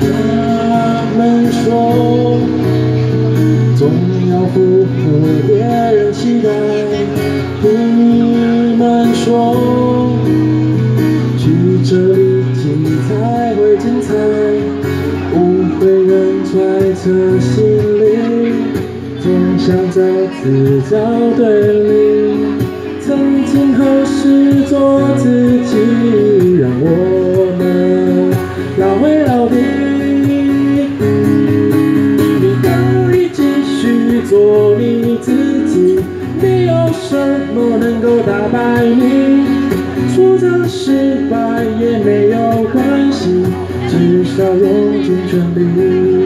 他们说，总要符合别人期待；你们说，曲折离奇才会精彩。无非人猜测，心里总想再次找对立。自己，没有什么能够打败你，挫折失败也没有关系，至少用尽全力。